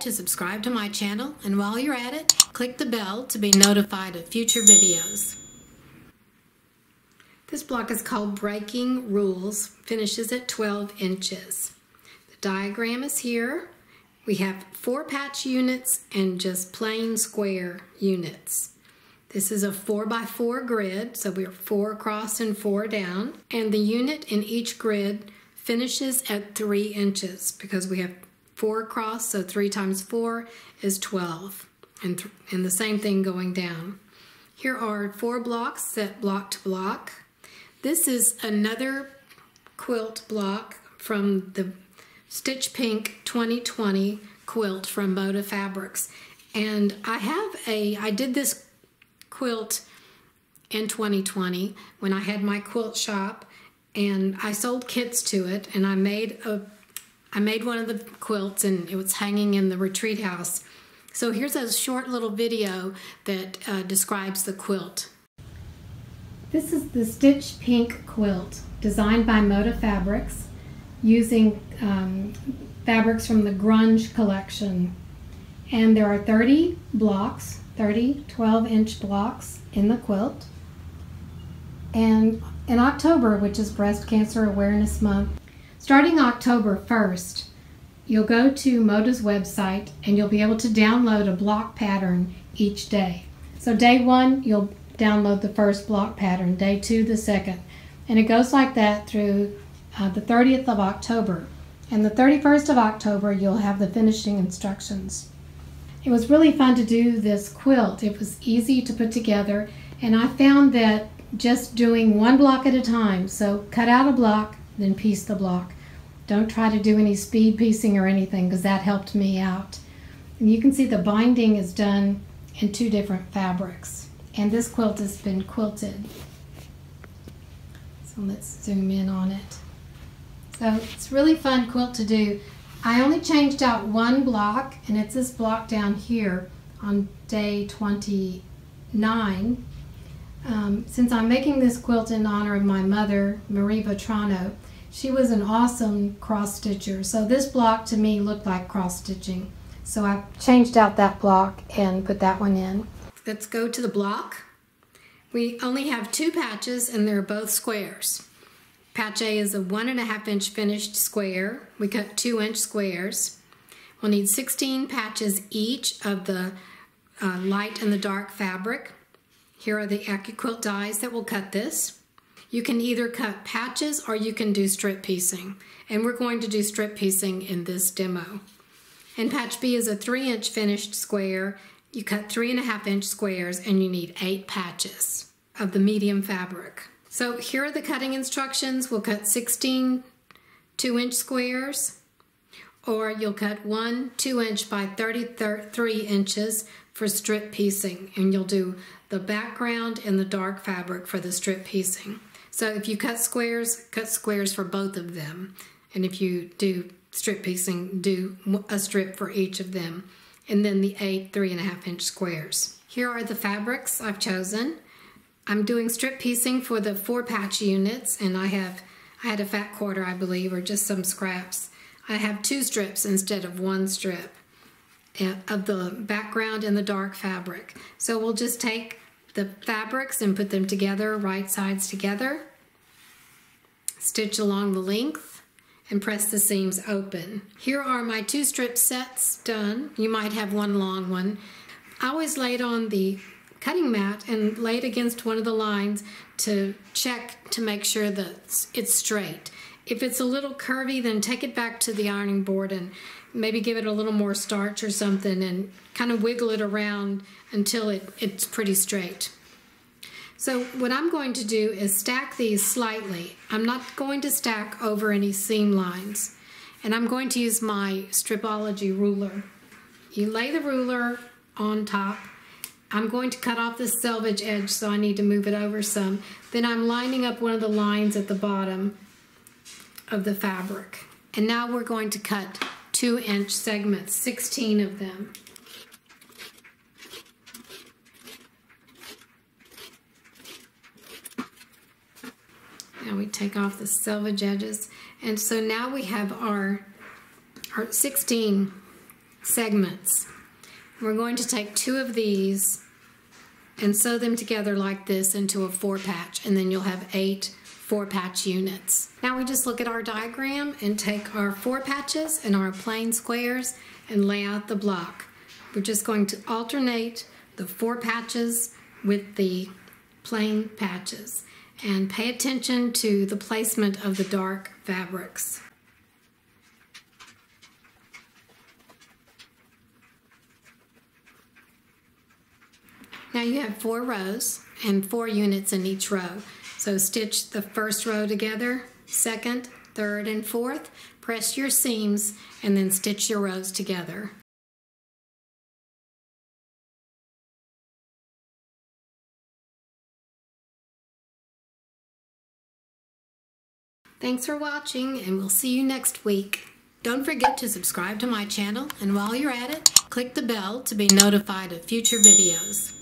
to subscribe to my channel, and while you're at it, click the bell to be notified of future videos. This block is called Breaking Rules, finishes at 12 inches. The diagram is here. We have four patch units and just plain square units. This is a 4 by 4 grid, so we're 4 across and 4 down. And the unit in each grid finishes at 3 inches because we have 4 across, so 3 times 4 is 12. And, and the same thing going down. Here are four blocks set block to block. This is another quilt block from the Stitch Pink 2020 quilt from Moda Fabrics. And I have a, I did this quilt in 2020 when I had my quilt shop and I sold kits to it and I made a I made one of the quilts and it was hanging in the retreat house. So here's a short little video that uh, describes the quilt. This is the Stitch Pink quilt designed by Moda Fabrics using um, fabrics from the Grunge collection. And there are 30 blocks 30 12 inch blocks in the quilt. And in October, which is Breast Cancer Awareness Month, starting October 1st, you'll go to Moda's website and you'll be able to download a block pattern each day. So day one, you'll download the first block pattern, day two, the second. And it goes like that through uh, the 30th of October. And the 31st of October, you'll have the finishing instructions. It was really fun to do this quilt. It was easy to put together and I found that just doing one block at a time, so cut out a block, then piece the block. Don't try to do any speed piecing or anything because that helped me out. And you can see the binding is done in two different fabrics. And this quilt has been quilted. So let's zoom in on it. So it's really fun quilt to do. I only changed out one block, and it's this block down here on day 29. Um, since I'm making this quilt in honor of my mother, Marie Vetrano, she was an awesome cross stitcher. So this block to me looked like cross stitching. So I changed out that block and put that one in. Let's go to the block. We only have two patches and they're both squares. Patch A is a one and a half inch finished square. We cut two inch squares. We'll need 16 patches each of the uh, light and the dark fabric. Here are the AccuQuilt dies that will cut this. You can either cut patches or you can do strip piecing. And we're going to do strip piecing in this demo. And patch B is a three inch finished square. You cut three and a half inch squares and you need eight patches of the medium fabric. So here are the cutting instructions. We'll cut 16 two inch squares or you'll cut one two inch by 33 inches for strip piecing and you'll do the background and the dark fabric for the strip piecing. So if you cut squares, cut squares for both of them. And if you do strip piecing, do a strip for each of them. And then the eight three and a half inch squares. Here are the fabrics I've chosen. I'm doing strip piecing for the four patch units and I have, I had a fat quarter I believe or just some scraps. I have two strips instead of one strip uh, of the background and the dark fabric. So we'll just take the fabrics and put them together, right sides together, stitch along the length, and press the seams open. Here are my two strip sets done. You might have one long one. I always laid on the cutting mat and lay against one of the lines to check to make sure that it's straight. If it's a little curvy, then take it back to the ironing board and maybe give it a little more starch or something and kind of wiggle it around until it, it's pretty straight. So what I'm going to do is stack these slightly. I'm not going to stack over any seam lines. And I'm going to use my Stripology ruler. You lay the ruler on top I'm going to cut off this selvage edge, so I need to move it over some. Then I'm lining up one of the lines at the bottom of the fabric. And now we're going to cut two inch segments, 16 of them. Now we take off the selvage edges. And so now we have our, our 16 segments. We're going to take two of these and sew them together like this into a four patch and then you'll have eight four patch units. Now we just look at our diagram and take our four patches and our plain squares and lay out the block. We're just going to alternate the four patches with the plain patches and pay attention to the placement of the dark fabrics. Now you have four rows and four units in each row. So stitch the first row together, second, third, and fourth, press your seams, and then stitch your rows together. Thanks for watching, and we'll see you next week. Don't forget to subscribe to my channel, and while you're at it, click the bell to be notified of future videos.